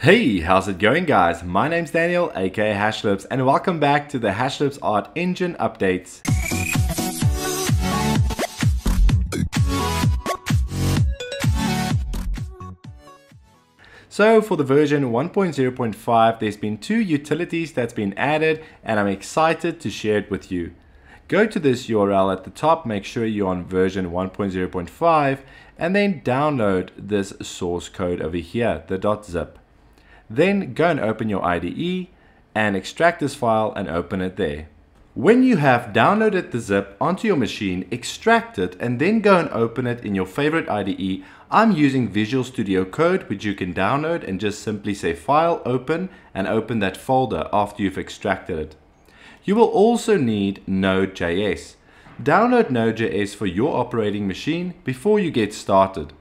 Hey, how's it going guys? My name's Daniel, aka Hashlips, and welcome back to the Hashlips Art Engine updates. So for the version 1.0.5, there's been two utilities that's been added and I'm excited to share it with you. Go to this URL at the top, make sure you're on version 1.0.5 and then download this source code over here, the .zip. Then go and open your IDE and extract this file and open it there. When you have downloaded the zip onto your machine, extract it and then go and open it in your favorite IDE. I'm using Visual Studio Code which you can download and just simply say file open and open that folder after you've extracted it. You will also need Node.js. Download Node.js for your operating machine before you get started.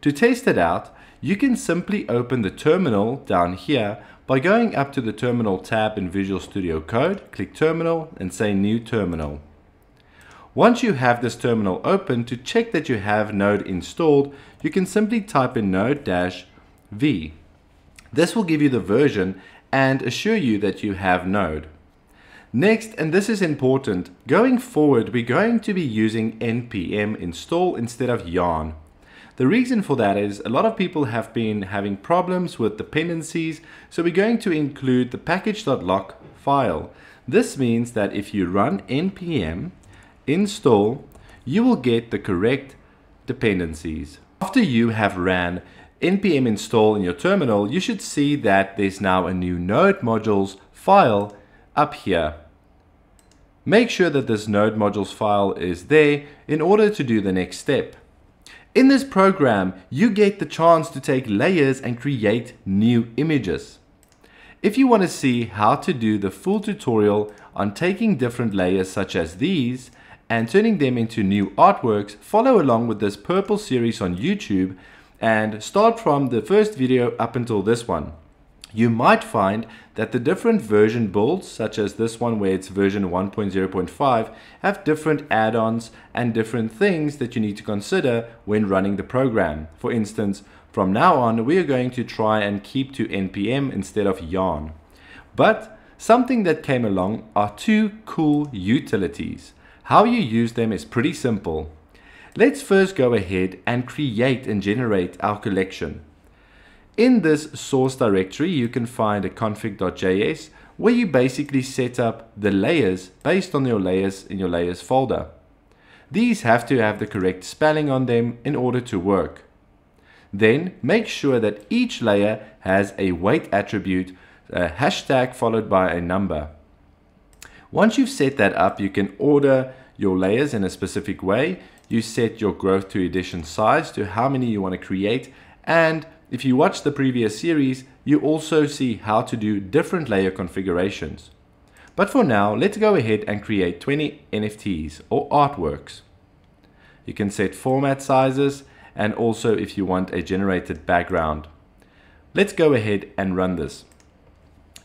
To test it out, you can simply open the terminal down here by going up to the Terminal tab in Visual Studio Code, click Terminal and say New Terminal. Once you have this terminal open, to check that you have Node installed, you can simply type in node-v. This will give you the version and assure you that you have Node. Next, and this is important, going forward we're going to be using npm install instead of yarn. The reason for that is a lot of people have been having problems with dependencies, so we're going to include the package.lock file. This means that if you run npm install, you will get the correct dependencies. After you have ran npm install in your terminal, you should see that there's now a new node modules file up here. Make sure that this node modules file is there in order to do the next step. In this program, you get the chance to take layers and create new images. If you want to see how to do the full tutorial on taking different layers such as these and turning them into new artworks, follow along with this purple series on YouTube and start from the first video up until this one you might find that the different version builds, such as this one where it's version 1.0.5, have different add-ons and different things that you need to consider when running the program. For instance, from now on, we are going to try and keep to NPM instead of yarn. But something that came along are two cool utilities. How you use them is pretty simple. Let's first go ahead and create and generate our collection. In this source directory, you can find a config.js where you basically set up the layers based on your layers in your layers folder. These have to have the correct spelling on them in order to work. Then make sure that each layer has a weight attribute, a hashtag followed by a number. Once you've set that up, you can order your layers in a specific way. You set your growth to edition size to how many you want to create and if you watch the previous series, you also see how to do different layer configurations. But for now, let's go ahead and create 20 NFTs or artworks. You can set format sizes and also if you want a generated background. Let's go ahead and run this.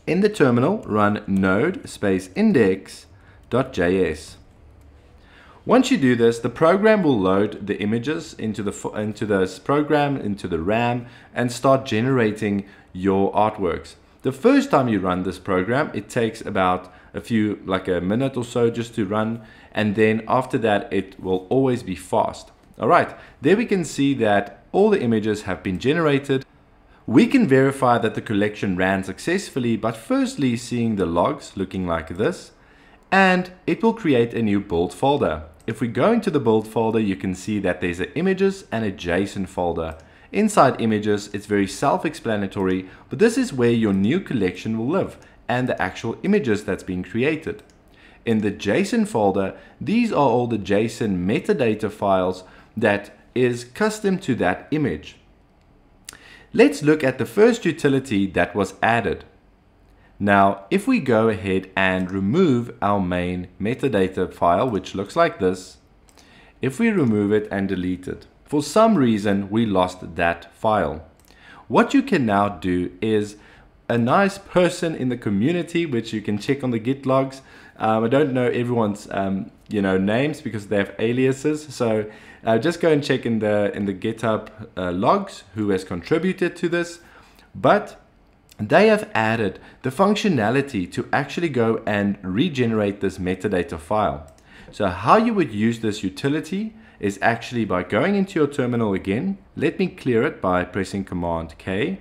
In the terminal, run node space index.js. Once you do this, the program will load the images into the into this program, into the RAM, and start generating your artworks. The first time you run this program, it takes about a few, like a minute or so just to run. And then after that, it will always be fast. All right, there we can see that all the images have been generated. We can verify that the collection ran successfully, but firstly seeing the logs looking like this, and it will create a new build folder. If we go into the build folder, you can see that there's an images and a JSON folder. Inside images, it's very self-explanatory, but this is where your new collection will live and the actual images that's been created. In the JSON folder, these are all the JSON metadata files that is custom to that image. Let's look at the first utility that was added. Now, if we go ahead and remove our main metadata file, which looks like this, if we remove it and delete it, for some reason we lost that file. What you can now do is a nice person in the community, which you can check on the Git logs. Um, I don't know everyone's um, you know names because they have aliases. So uh, just go and check in the in the GitHub uh, logs who has contributed to this. but they have added the functionality to actually go and regenerate this metadata file. So how you would use this utility is actually by going into your terminal again. Let me clear it by pressing Command K.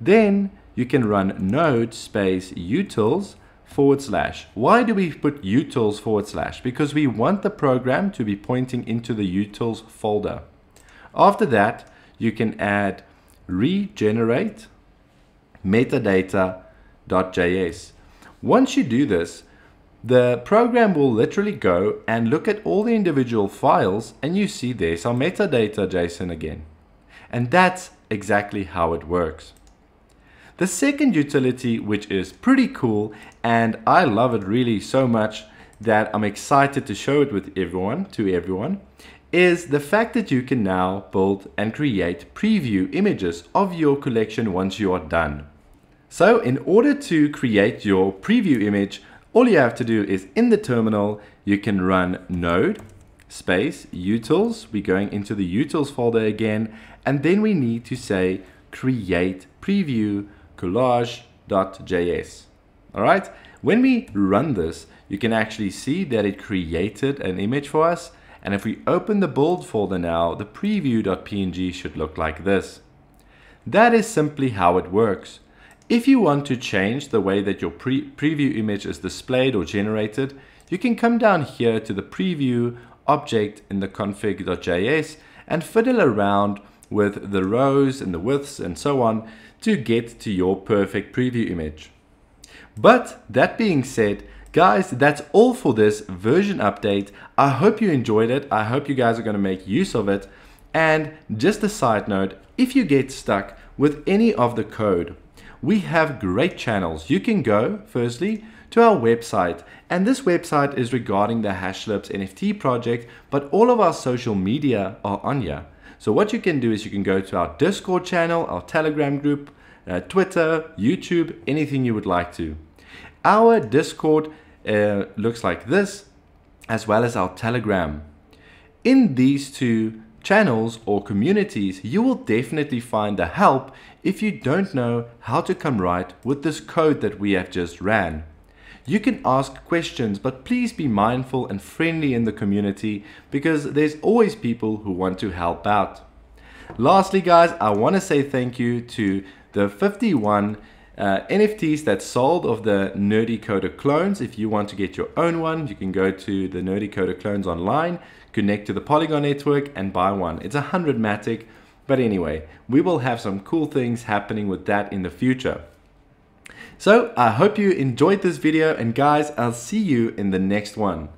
Then you can run node space utils forward slash. Why do we put utils forward slash? Because we want the program to be pointing into the utils folder. After that, you can add regenerate metadata.js. Once you do this, the program will literally go and look at all the individual files and you see there's our metadata JSON again. And that's exactly how it works. The second utility, which is pretty cool, and I love it really so much that I'm excited to show it with everyone, to everyone, is the fact that you can now build and create preview images of your collection once you are done. So in order to create your preview image, all you have to do is in the terminal, you can run node space utils. We're going into the utils folder again, and then we need to say create preview collage.js. All right. When we run this, you can actually see that it created an image for us. And if we open the build folder now, the preview.png should look like this. That is simply how it works. If you want to change the way that your pre preview image is displayed or generated, you can come down here to the preview object in the config.js and fiddle around with the rows and the widths and so on to get to your perfect preview image. But that being said, guys, that's all for this version update. I hope you enjoyed it. I hope you guys are going to make use of it. And just a side note, if you get stuck with any of the code we have great channels. You can go, firstly, to our website. And this website is regarding the Hashlips NFT project, but all of our social media are on here. So what you can do is you can go to our Discord channel, our Telegram group, uh, Twitter, YouTube, anything you would like to. Our Discord uh, looks like this, as well as our Telegram. In these two channels or communities, you will definitely find the help if you don't know how to come right with this code that we have just ran. You can ask questions, but please be mindful and friendly in the community because there's always people who want to help out. Lastly, guys, I want to say thank you to the 51 uh, NFTs that sold of the Nerdy Coder clones. If you want to get your own one, you can go to the Nerdy Coder clones online, connect to the Polygon network and buy one. It's a 100 Matic, but anyway, we will have some cool things happening with that in the future. So I hope you enjoyed this video and guys, I'll see you in the next one.